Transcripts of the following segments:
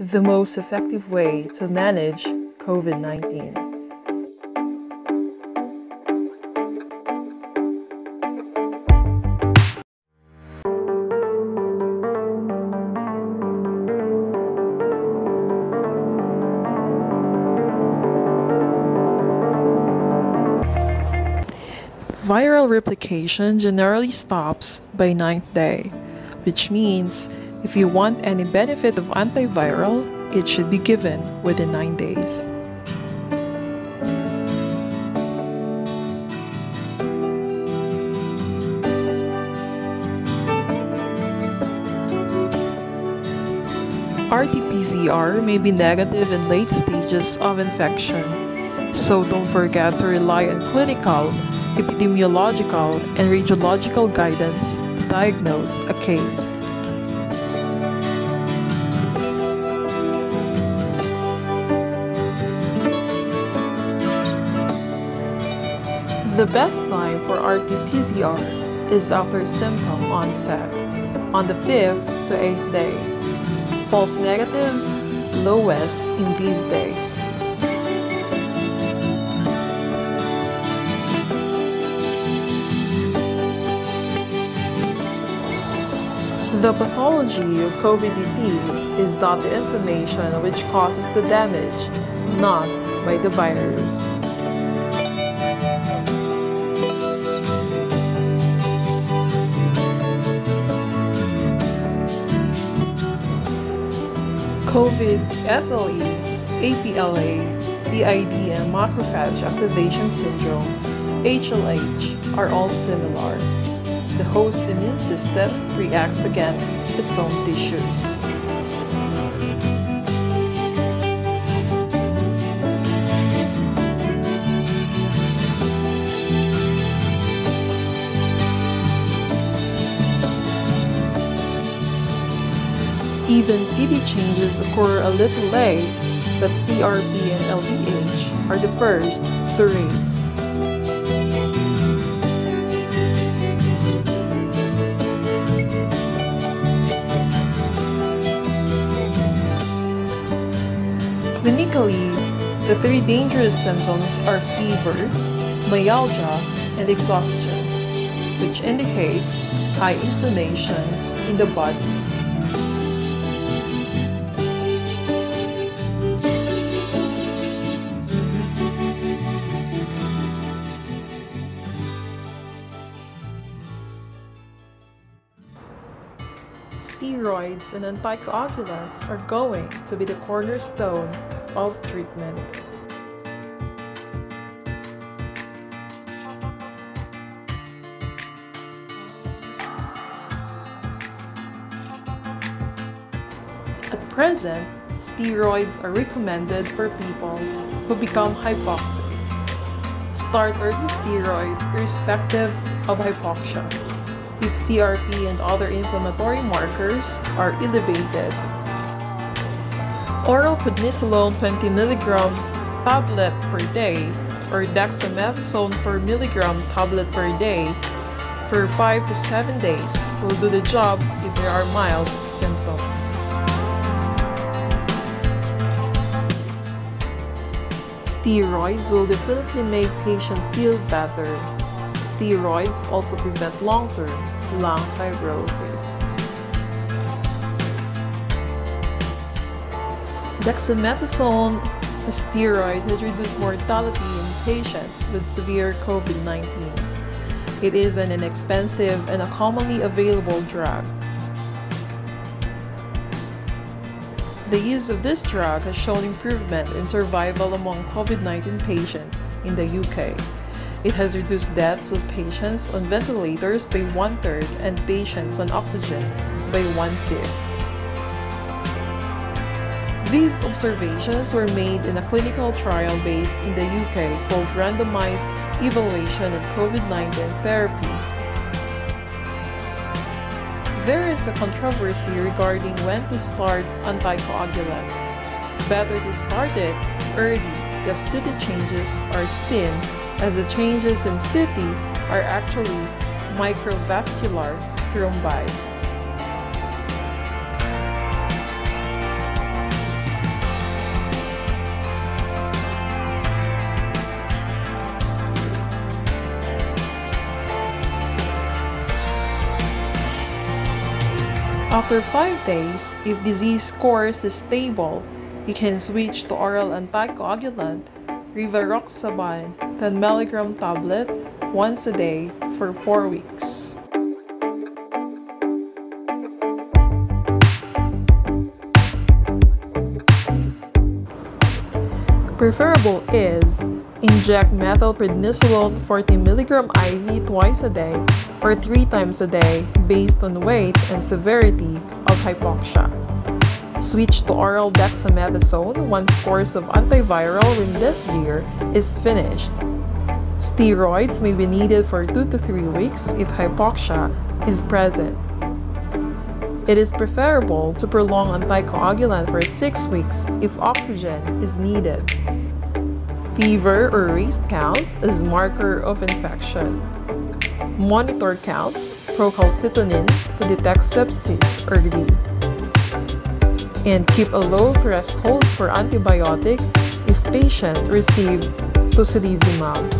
the most effective way to manage COVID 19. Viral replication generally stops by ninth day, which means if you want any benefit of antiviral, it should be given within 9 days. RT-PCR may be negative in late stages of infection, so don't forget to rely on clinical epidemiological, and radiological guidance to diagnose a case. The best time for RT-PCR is after symptom onset, on the 5th to 8th day. False negatives lowest in these days. The pathology of COVID disease is that the inflammation which causes the damage, not by the virus. COVID, SLE, APLA, PID, and macrophage activation syndrome, HLH, are all similar the host immune system reacts against its own tissues. Even CT changes occur a little late, but CRP and LDH are the first to raise. Clinically, the three dangerous symptoms are fever, myalgia, and exhaustion, which indicate high inflammation in the body. Steroids and anticoagulants are going to be the cornerstone of treatment. At present, steroids are recommended for people who become hypoxic. Start early steroid irrespective of hypoxia if CRP and other inflammatory markers are elevated. Oral prednisolone 20 mg tablet per day or dexamethasone 4 mg tablet per day for 5 to 7 days will do the job if there are mild symptoms. Steroids will definitely make patient feel better Steroids also prevent long-term lung fibrosis. Dexamethasone, a steroid, has reduced mortality in patients with severe COVID-19. It is an inexpensive and a commonly available drug. The use of this drug has shown improvement in survival among COVID-19 patients in the UK. It has reduced deaths of patients on ventilators by one third and patients on oxygen by one fifth. These observations were made in a clinical trial based in the UK called Randomized Evaluation of COVID-19 Therapy. There is a controversy regarding when to start anticoagulant. Better to start it early if CT changes are seen as the changes in CT are actually microvascular thrombi. After 5 days, if disease course is stable, you can switch to oral anticoagulant, rivaroxaban, 10 mg tablet once a day for 4 weeks. Preferable is inject methylprednisolone 40 mg IV twice a day or 3 times a day based on weight and severity of hypoxia. Switch to oral dexamethasone once course of antiviral remdesivir is finished. Steroids may be needed for 2 to 3 weeks if hypoxia is present. It is preferable to prolong anticoagulant for 6 weeks if oxygen is needed. Fever or raised counts is marker of infection. Monitor counts procalcitonin to detect sepsis early. And keep a low threshold for antibiotic if patient received tocilizumab.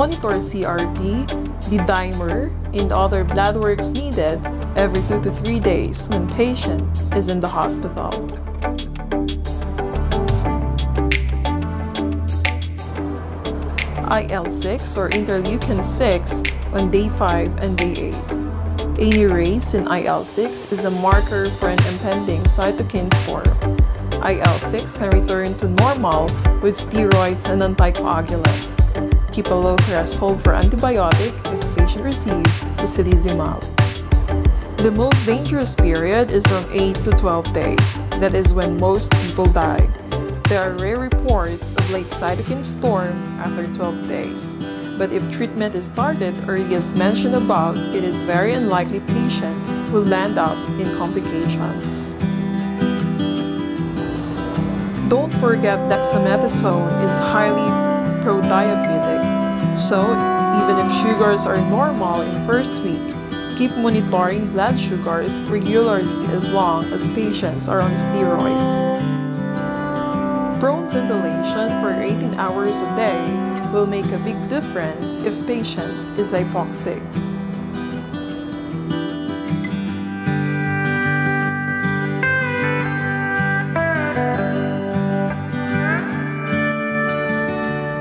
Monitor CRP, D-dimer, and other blood works needed every 2 to 3 days when patient is in the hospital. IL-6 or interleukin-6 on day 5 and day 8. Any raise in IL-6 is a marker for an impending cytokine storm. IL-6 can return to normal with steroids and anticoagulant. Keep a low threshold for antibiotic if patient receives tocilizumab. The most dangerous period is from 8 to 12 days. That is when most people die. There are rare reports of late cytokine storm after 12 days. But if treatment is started early as mentioned above, it is very unlikely patient will land up in complications. Don't forget that dexamethasone is highly pro-diabetic. So, even if sugars are normal in first week, keep monitoring blood sugars regularly as long as patients are on steroids. Prone ventilation for 18 hours a day will make a big difference if patient is hypoxic.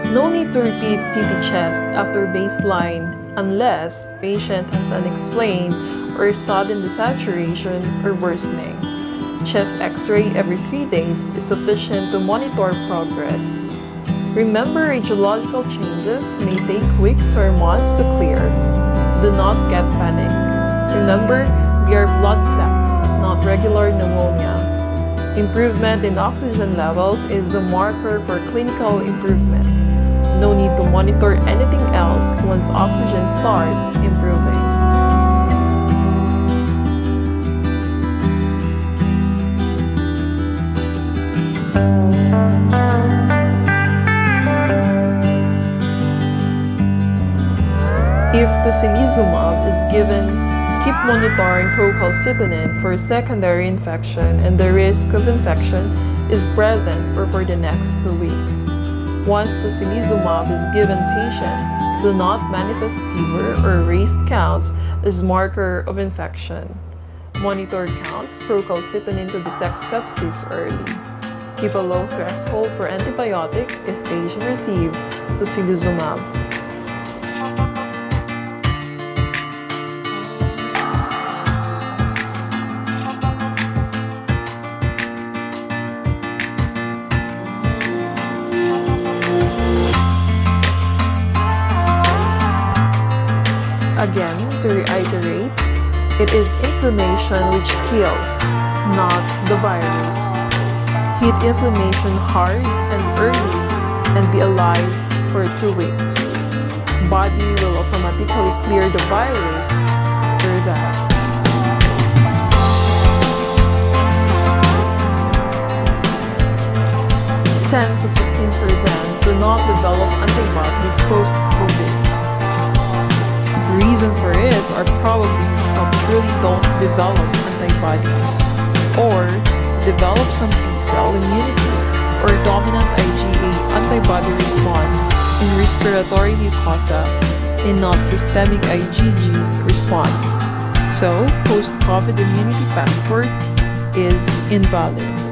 No need to repeat CT chest after baseline unless patient has unexplained or sudden desaturation or worsening. Chest x-ray every 3 days is sufficient to monitor progress. Remember radiological changes may take weeks or months to clear. Do not get panic. Remember, they are blood clots, not regular pneumonia. Improvement in oxygen levels is the marker for clinical improvement no need to monitor anything else once oxygen starts improving. If tocilizumab is given, keep monitoring procalcitonin for secondary infection and the risk of infection is present for, for the next two weeks. Once the tocilizumab is given patient, do not manifest fever or raised counts as marker of infection. Monitor counts procalcitonin to detect sepsis early. Keep a low threshold for antibiotic if patient receive tocilizumab. to reiterate, it is inflammation which kills, not the virus. Heat inflammation hard and early and be alive for two weeks. Body will automatically clear the virus or. Ten to fifteen percent do not develop antibodies post-COVID. Reason for it are probably some really don't develop antibodies or develop some B-cell immunity or dominant IgA antibody response in respiratory mucosa and not systemic IgG response. So, post-COVID immunity passport is invalid.